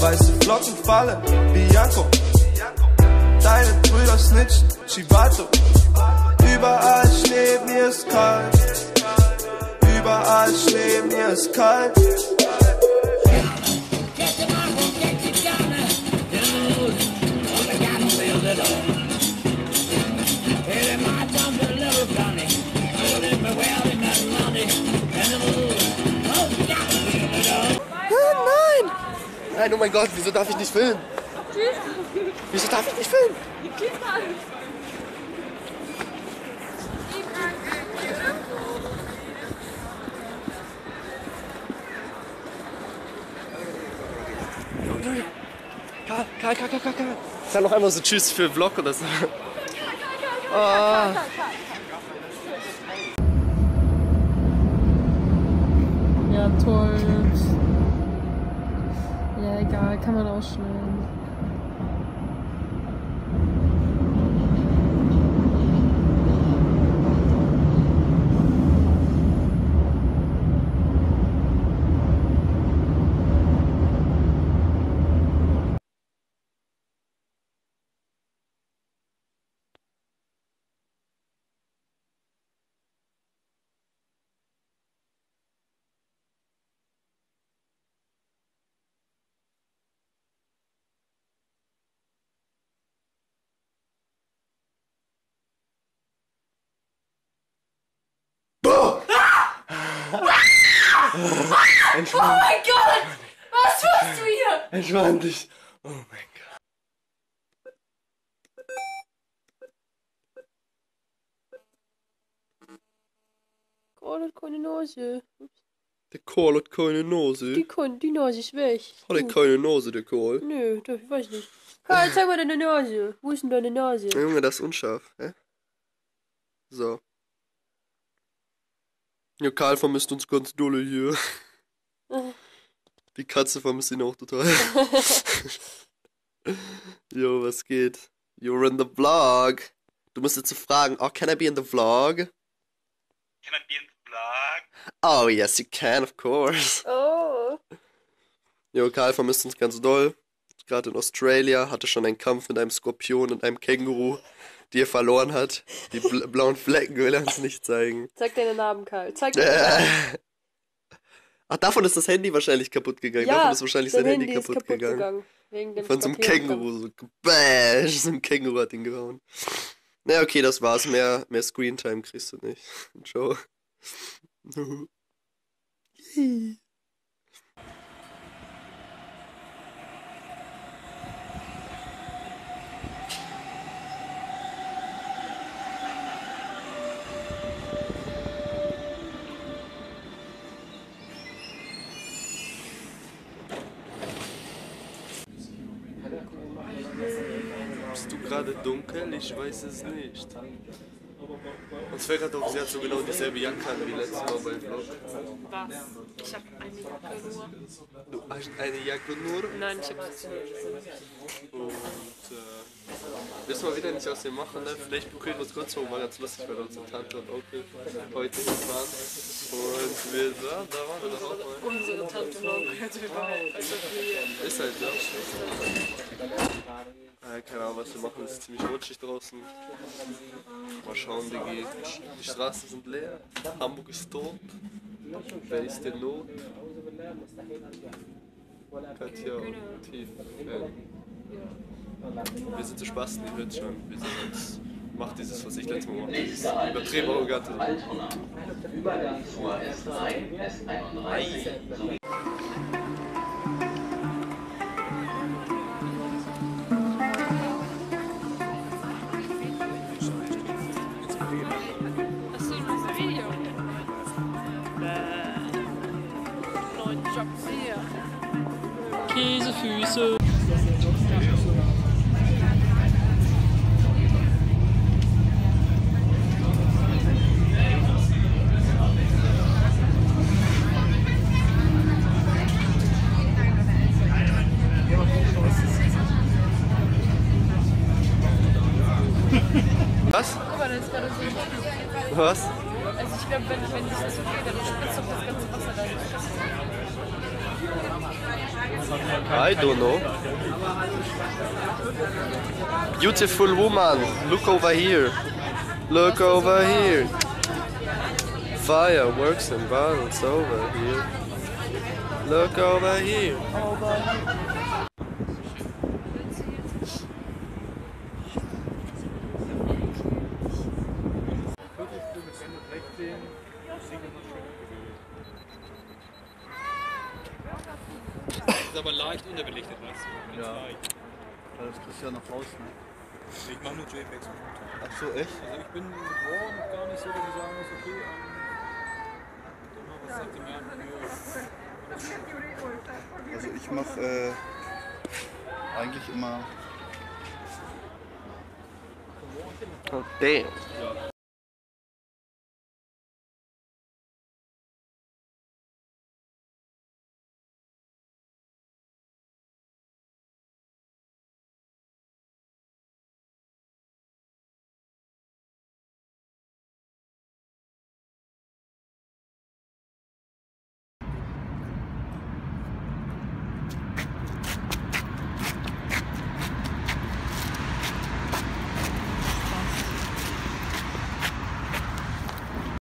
Weiße Flocken fallen, Bianco. Deine Brüder snitchen, Chivato. Überall Schnee, mir ist kalt. Überall Schnee, mir ist kalt. Nein! Nein, oh mein Gott, wieso darf ich nicht filmen? Wieso darf ich nicht filmen? Karl, Karl, Karl, Karl, Karl, Karl. Sag noch einmal so Tschüss für Vlog oder so. Ah. Ja, toll. Egal, kann man ausschneiden. Entspann, Oh mein Gott! Was tust du hier? entspann dich. Oh mein Gott. Oh, das keine Nase. Der Kohl hat keine Nase. Die, die Nase ist weg. Hat er keine Nase, der Kohl? Nö, weiß ich nicht. Karl, zeig mal deine Nase. Wo ist denn deine Nase? Junge, das ist unscharf, hä? So. Ja, Karl vermisst uns ganz dolle hier. Die Katze vermisst ihn auch total. Jo, was geht? You're in the vlog. Du musst jetzt fragen, oh, can I be in the vlog? Can I be in the vlog? Oh, yes, you can, of course. Oh. Jo, Karl vermisst uns ganz doll. Gerade in Australia hatte schon einen Kampf mit einem Skorpion und einem Känguru, die er verloren hat. Die bl blauen Flecken will er uns nicht zeigen. Zeig deinen Namen, Karl. Zeig deinen Namen. Ach, davon ist das Handy wahrscheinlich kaputt gegangen. davon ist wahrscheinlich sein dein Handy, ist kaputt, gegangen. Wegen dem Von so einem. Känguru, so gebash, so ein Känguru hat ihn gehauen. Na okay, das war's. Mehr, mehr Screentime kriegst du nicht. Ciao. gerade dunkel? Ich weiß es nicht. Uns fällt gerade auf, sie hat so genau dieselbe Jacke an wie letztes Mal beim Vlog. Was? Ich hab eine Jacke nur. Du hast eine Jacke nur Nein, ich hab sie und äh, wissen wir wieder nicht, was wir machen. Ne? Vielleicht bequemen wir uns kurz vor, war ganz lustig, weil unsere Tante und Onkel heute hier waren. Und wir, ja, da waren wir doch auch mal. Unsere Tante und Onkel. Also wir. Ist halt, ne? Äh, keine Ahnung, was wir machen, es ist ziemlich rutschig draußen. Mal schauen, Digi. Die Straßen sind leer, Hamburg ist tot. Wer ist in Not? Katja und Tief. Wir sind so Spasten, ihr hört schon. Wir sind uns. Macht dieses, was ich letztes Mal habe. Dieses Übertrieben arrogante. Übergang zur S3, S31 sowie Käsefüße. Was? Guck mal, das ist gerade so. Was? Also ich glaube, wenn, wenn ich das so gehe, dann spritzt doch das ganze Wasser da. I don't know. Beautiful woman, look over here. Look over here. Fireworks and violence over here. Look over here. Ist aber leicht unterbelichtet, weißt du? Ganz Ja. leicht. Weil das kriegst du ja nach draußen. Ich mache nur JPEGs. Ach so, echt? Also ich bin mit RAW noch gar nicht so, dass ich sagen muss, okay, ähm, dann mal was sagt ihr mir an? Also ich mache äh, eigentlich immer Oh, damn.